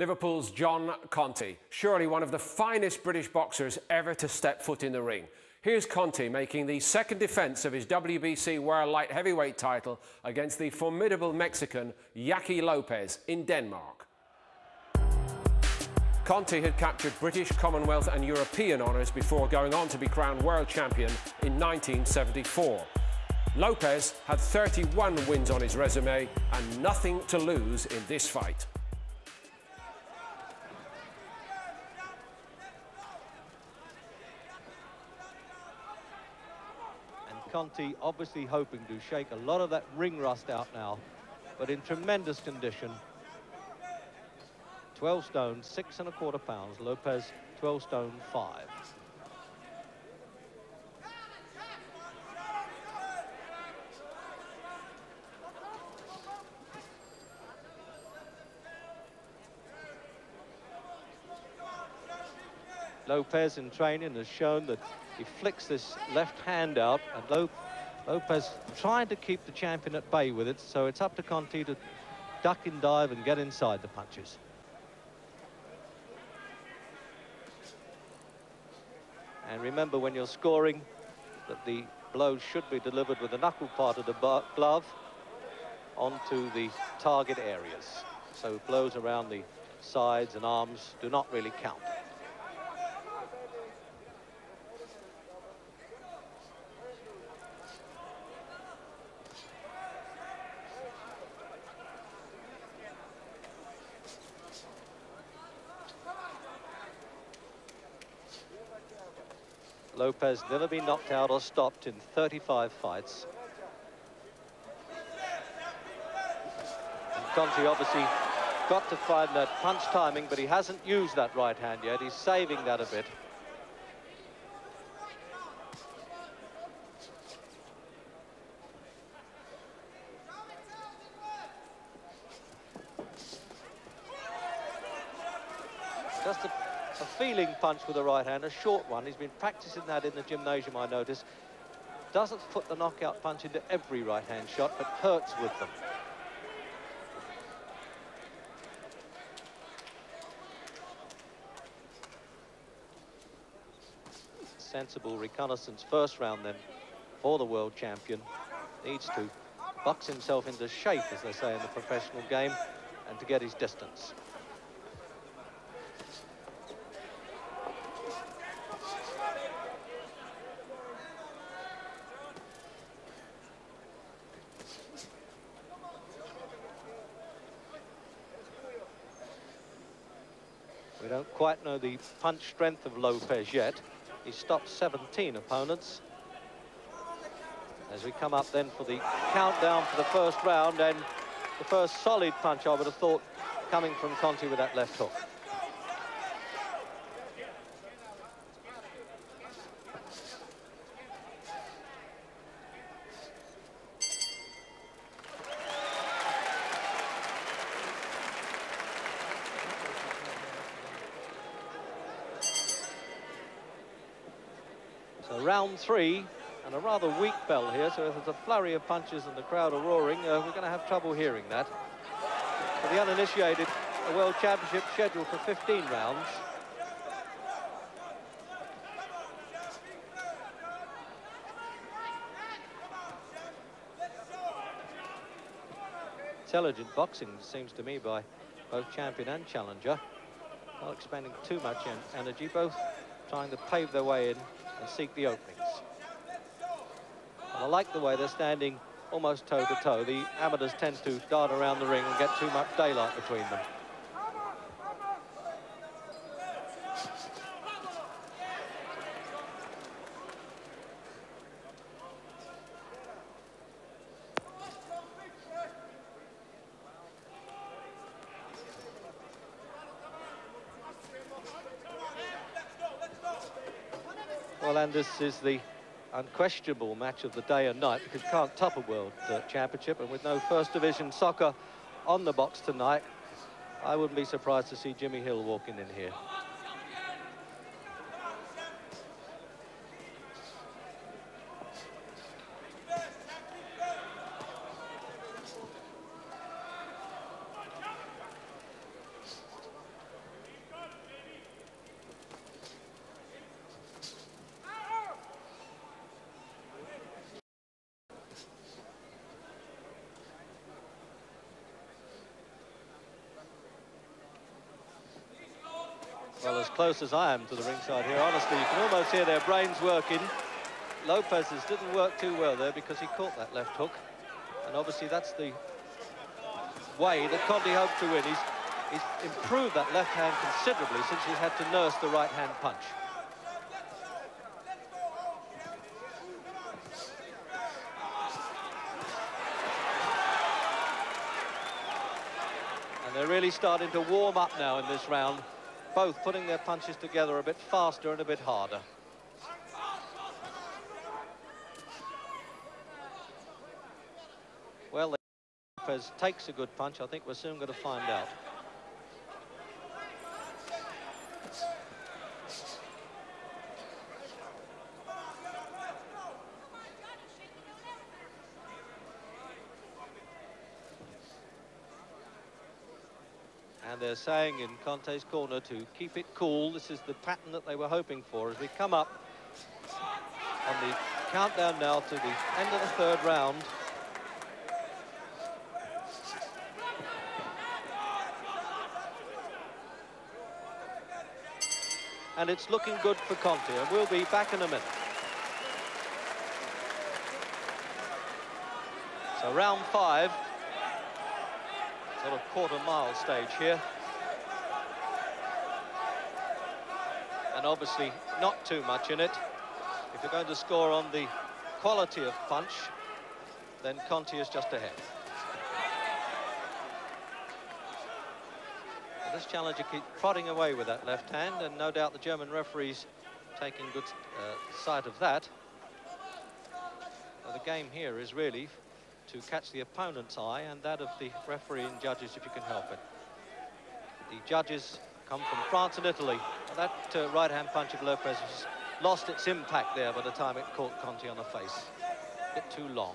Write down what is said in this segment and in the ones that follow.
Liverpool's John Conteh, surely one of the finest British boxers ever to step foot in the ring. Here's Conteh making the second defence of his WBC World Light Heavyweight title against the formidable Mexican Yaqui Lopez in Denmark. Conteh had captured British, Commonwealth and European honours before going on to be crowned world champion in 1974. Lopez had 31 wins on his resume and nothing to lose in this fight. Conteh obviously hoping to shake a lot of that ring rust out now, but in tremendous condition. 12 stone, six and a quarter pounds. Lopez, 12 stone, five. Lopez in training has shown that he flicks this left hand out and Lopez trying to keep the champion at bay with it so it's up to Conteh to duck and dive and get inside the punches. And remember when you're scoring that the blows should be delivered with the knuckle part of the glove onto the target areas. So blows around the sides and arms do not really count. Lopez never been knocked out or stopped in 35 fights. And Conteh obviously got to find that punch timing, but he hasn't used that right hand yet. He's saving that a bit. Just a a feeling punch with the right hand, a short one. He's been practicing that in the gymnasium, I notice. Doesn't put the knockout punch into every right-hand shot, but hurts with them. Sensible reconnaissance first round then for the world champion. Needs to box himself into shape, as they say in the professional game, and to get his distance. Don't quite know the punch strength of Lopez yet. He stopped 17 opponents. As we come up then for the countdown for the first round and the first solid punch I would have thought coming from Conteh with that left hook. Round three and a rather weak bell here, so if there's a flurry of punches and the crowd are roaring, uh, we're going to have trouble hearing that. For the uninitiated, a World Championship scheduled for 15 rounds. Intelligent boxing, seems to me, by both champion and challenger. Not expending too much en energy, both trying to pave their way in and seek the openings. And I like the way they're standing almost toe-to-toe. -to -toe. The amateurs tend to dart around the ring and get too much daylight between them. This is the unquestionable match of the day and night because you can't top a World uh, Championship. And with no First Division soccer on the box tonight, I wouldn't be surprised to see Jimmy Hill walking in here. As close as I am to the ringside here, honestly, you can almost hear their brains working. Lopez's didn't work too well there because he caught that left hook. And obviously that's the way that Conteh hoped to win. He's, he's improved that left hand considerably since he's had to nurse the right hand punch. And they're really starting to warm up now in this round, both putting their punches together a bit faster and a bit harder. Well, Lopez takes a good punch. I think we're soon going to find out. They're saying in Conteh's corner to keep it cool. This is the pattern that they were hoping for as we come up on the countdown now to the end of the third round. And it's looking good for Conteh, and we'll be back in a minute. So round five, sort of quarter mile stage here. And obviously not too much in it. If you're going to score on the quality of punch, then Conteh is just ahead. And this challenger keeps prodding away with that left hand, and no doubt the German referees taking good uh, sight of that. Well, the game here is really to catch the opponent's eye and that of the referee and judges if you can help it. The judges come from France and Italy. That uh, right-hand punch of Lopez lost its impact there by the time it caught Conteh on the face. A bit too long.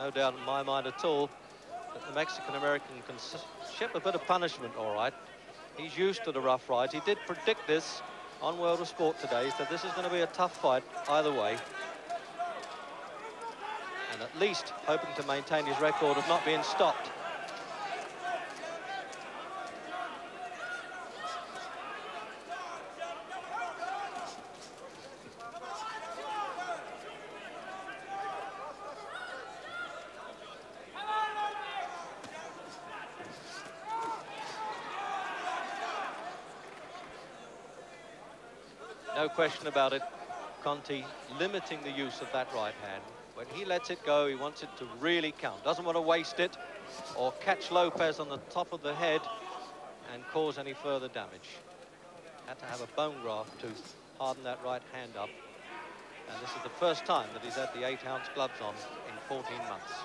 No doubt in my mind at all that the Mexican-American can ship a bit of punishment, all right. He's used to the rough rides. He did predict this on World of Sport today. He said this is going to be a tough fight either way. And at least hoping to maintain his record of not being stopped. Question about it. Conteh limiting the use of that right hand. When he lets it go, he wants it to really count. Doesn't want to waste it or catch Lopez on the top of the head and cause any further damage. Had to have a bone graft to harden that right hand up. And this is the first time that he's had the eight-ounce gloves on in 14 months.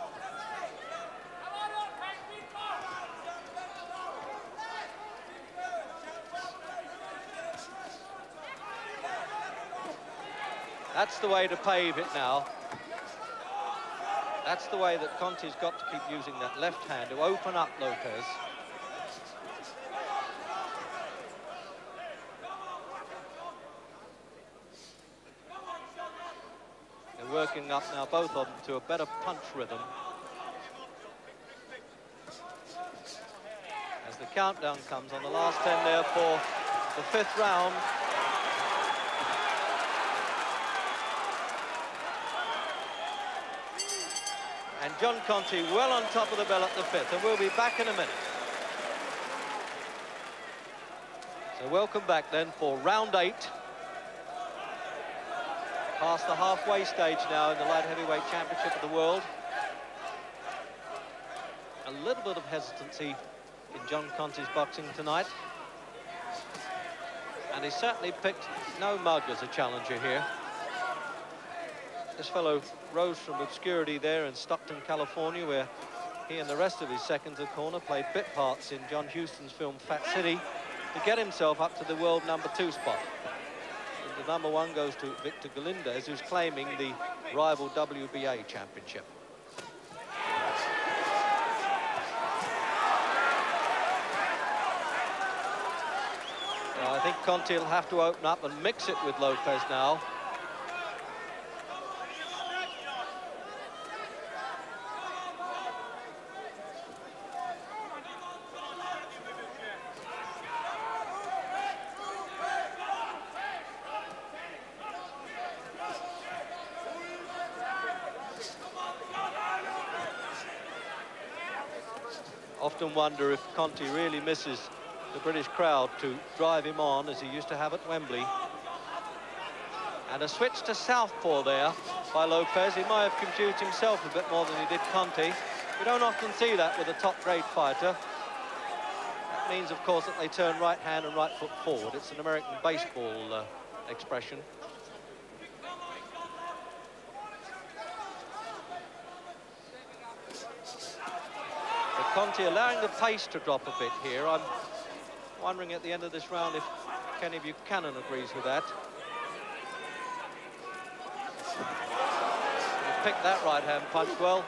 That's the way to pave it now. That's the way that Conteh's got to keep using that left hand to open up Lopez. They're working up now, both of them, to a better punch rhythm. As the countdown comes on the last 10 there for the fifth round. John Conteh well on top of the bell at the fifth, and we'll be back in a minute. So welcome back then for round eight. Past the halfway stage now in the light heavyweight championship of the world. A little bit of hesitancy in John Conteh's boxing tonight. And he certainly picked no mug as a challenger here. This fellow rose from obscurity there in Stockton, California, where he and the rest of his seconds of corner played bit parts in John Huston's film Fat City to get himself up to the world number two spot. In the number one goes to Victor Galindez, who's claiming the rival WBA championship. I think Conteh will have to open up and mix it with Lopez now. Often wonder if Conteh really misses the British crowd to drive him on as he used to have at Wembley. And a switch to southpaw there by Lopez. He might have confused himself a bit more than he did Conteh. We don't often see that with a top-grade fighter. That means, of course, that they turn right hand and right foot forward. It's an American baseball uh, expression. Conteh allowing the pace to drop a bit here. I'm wondering at the end of this round if Kenny Buchanan agrees with that. He picked that right hand punch well.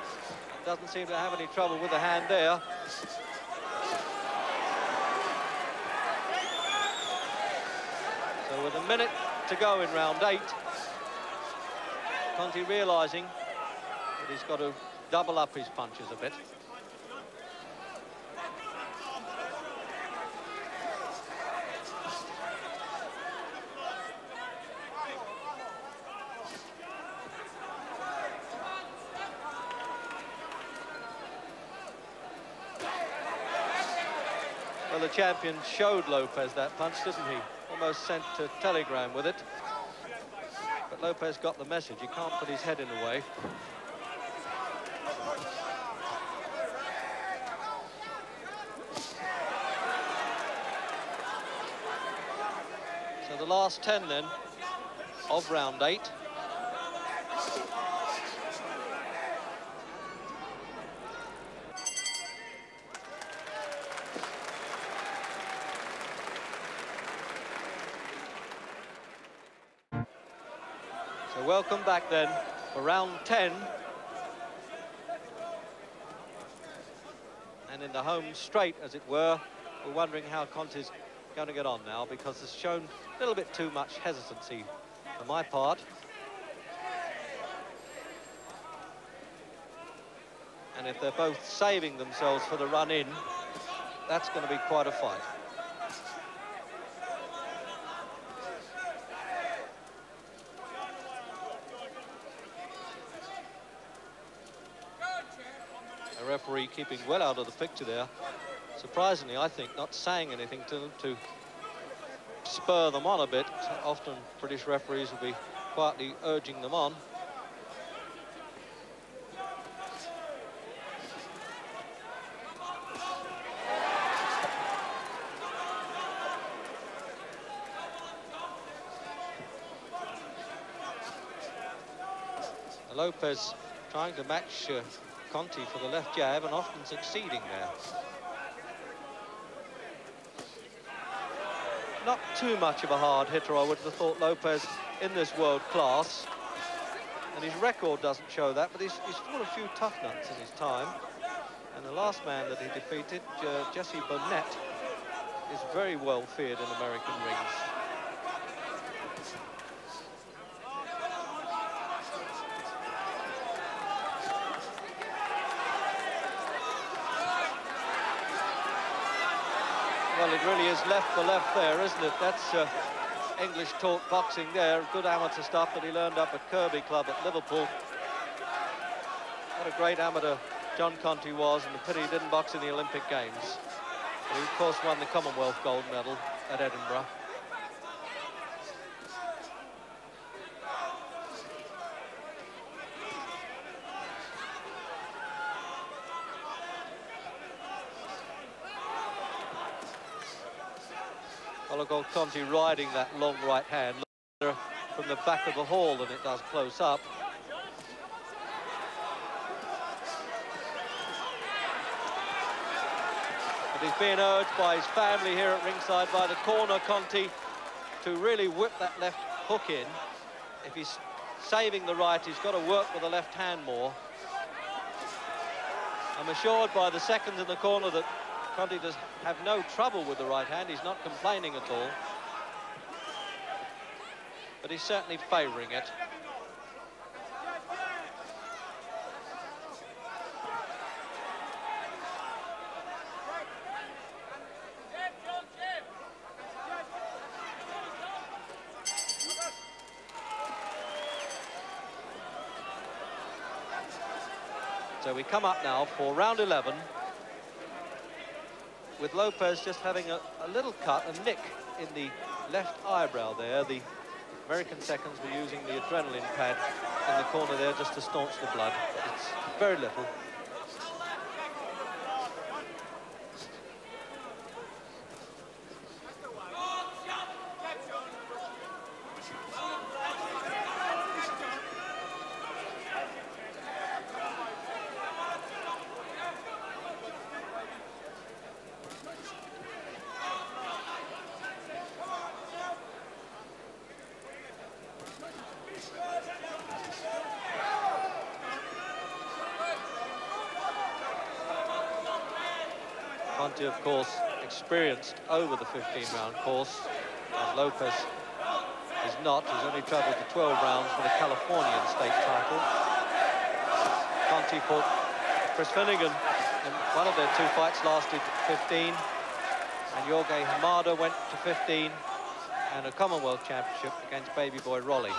Doesn't seem to have any trouble with the hand there. So with a minute to go in round eight, Conteh realising that he's got to double up his punches a bit. Well, the champion showed Lopez that punch, didn't he? Almost sent a telegram with it. But Lopez got the message. He can't put his head in the way. So the last 10 then of round eight. Welcome back then for round 10. And in the home straight, as it were, we're wondering how Conteh's going to get on now because it's shown a little bit too much hesitancy for my part. And if they're both saving themselves for the run in, that's going to be quite a fight. Referee keeping well out of the picture there. Surprisingly, I think, not saying anything to them to spur them on a bit. Often British referees will be quietly urging them on. Lopez trying to match uh, Conteh for the left jab and often succeeding there. Not too much of a hard hitter, I would have thought Lopez in this world class. And his record doesn't show that, but he's, he's fought a few tough nuts in his time. And the last man that he defeated, uh, Jesse Burnett, is very well feared in American rings. Well, it really is left for left there, isn't it? That's uh, English taught boxing there. Good amateur stuff that he learned up at Kirkby Club at Liverpool. What a great amateur John Conteh was, and the pity he didn't box in the Olympic Games. But he, of course, won the Commonwealth gold medal at Edinburgh. Oligold Conteh riding that long right hand from the back of the hall than it does close up. But he's being urged by his family here at ringside by the corner Conteh to really whip that left hook in. If he's saving the right, he's got to work with the left hand more. I'm assured by the seconds in the corner that Conteh does have no trouble with the right hand. He's not complaining at all. But he's certainly favouring it. So we come up now for round 11 with Lopez just having a, a, little cut, a nick in the left eyebrow there. The American seconds were using the adrenaline pad in the corner there just to staunch the blood. It's very little. Of course, experienced over the 15-round course. And Lopez is not. He's only travelled to 12 rounds for the Californian state title. Conteh fought Chris Finnegan in one of their two fights lasted 15. And Jorge Ahumada went to 15 and a Commonwealth Championship against Baby Boy Rolle.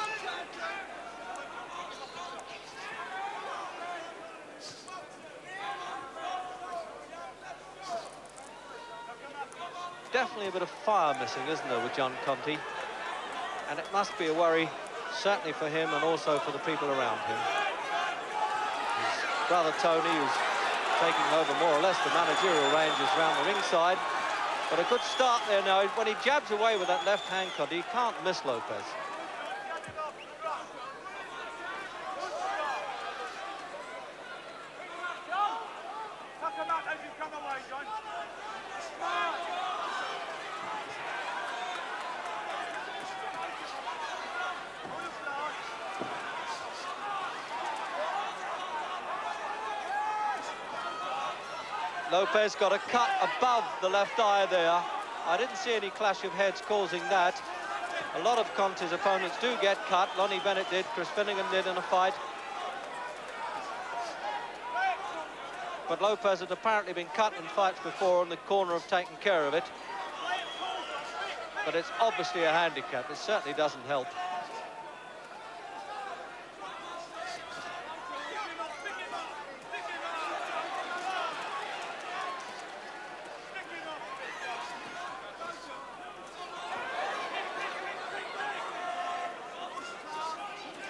Definitely a bit of fire missing, isn't there, with John Conteh? And it must be a worry, certainly for him and also for the people around him. His brother Tony, who's taking over more or less the managerial ranges around the ringside. But a good start there now. When he jabs away with that left hand, Conteh, he can't miss Lopez. Lopez got a cut above the left eye there. I didn't see any clash of heads causing that. A lot of Conteh's opponents do get cut. Lonnie Bennett did, Chris Finnegan did in a fight. But Lopez had apparently been cut in fights before on the corner of taking care of it. But it's obviously a handicap. It certainly doesn't help.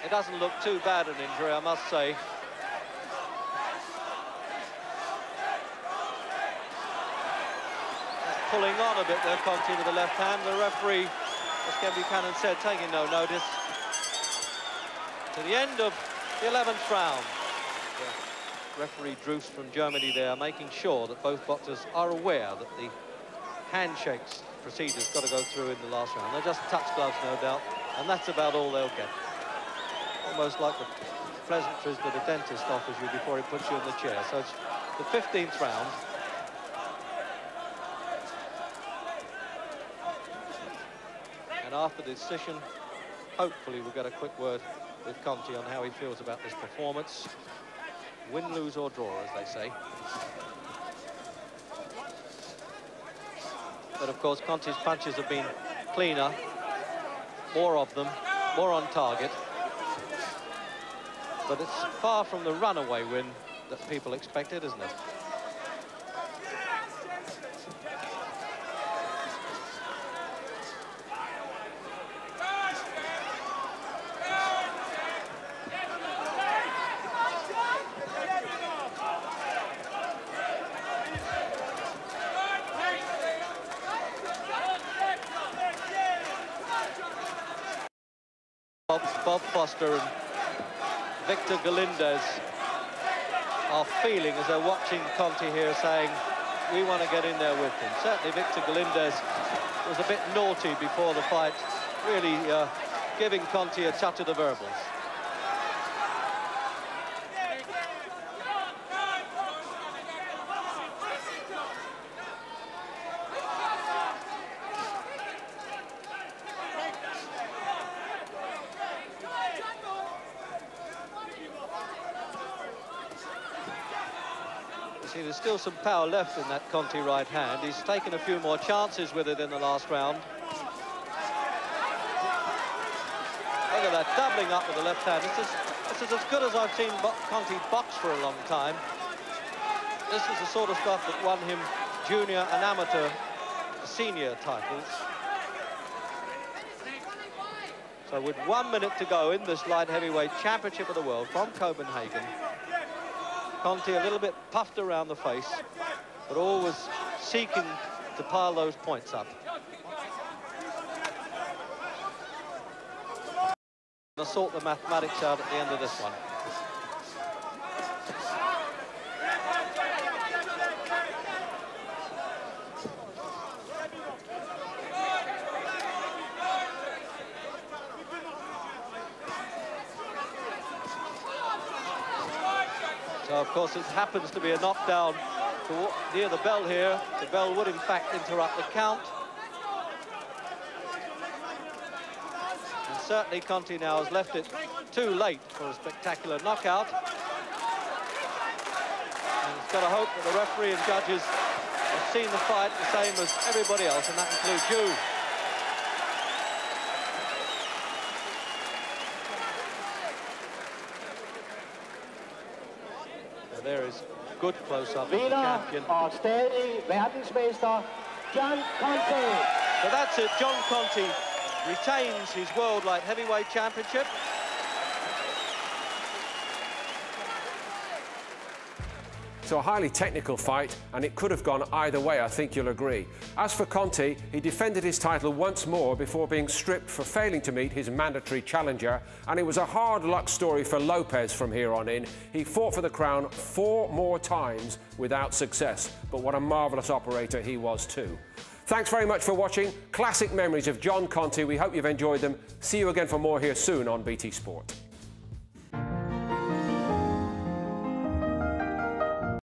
It doesn't look too bad an injury, I must say. pulling on a bit there, Conteh with the left hand. The referee, as Ken Buchanan said, taking no notice. To the end of the 11th round. Referee Druce from Germany there, making sure that both boxers are aware that the handshakes procedure's got to go through in the last round. They're just touch gloves, no doubt, and that's about all they'll get almost like the pleasantries that a dentist offers you before he puts you in the chair. So it's the 15th round. And after the decision, hopefully we'll get a quick word with Conteh on how he feels about this performance. Win, lose or draw, as they say. But of course, Conteh's punches have been cleaner, more of them, more on target but it's far from the runaway win that people expected, isn't it? Bob, Foster and Victor Galindez are feeling as they're watching Conteh here saying, we want to get in there with him. Certainly Victor Galindez was a bit naughty before the fight, really uh, giving Conteh a touch of the verbals. Some power left in that Conteh right hand. He's taken a few more chances with it in the last round. Look at that, doubling up with the left hand. This is, this is as good as I've seen Bo Conteh box for a long time. This is the sort of stuff that won him junior and amateur senior titles. So with one minute to go in this light heavyweight championship of the world from Copenhagen, Conteh a little bit puffed around the face, but always seeking to pile those points up. I'll sort the mathematics out at the end of this one. Of course, it happens to be a knockdown near the bell here. The bell would, in fact, interrupt the count. And certainly Conteh now has left it too late for a spectacular knockout. And he's got to hope that the referee and judges have seen the fight the same as everybody else, and that includes you. there is good close-up of the champion. og stadig verdensmester John Conteh. So that's it, John Conteh retains his World Light Heavyweight Championship. So a highly technical fight, and it could have gone either way, I think you'll agree. As for Conteh, he defended his title once more before being stripped for failing to meet his mandatory challenger, and it was a hard luck story for Lopez from here on in. He fought for the crown four more times without success, but what a marvellous operator he was too. Thanks very much for watching. Classic memories of John Conteh. We hope you've enjoyed them. See you again for more here soon on BT Sport.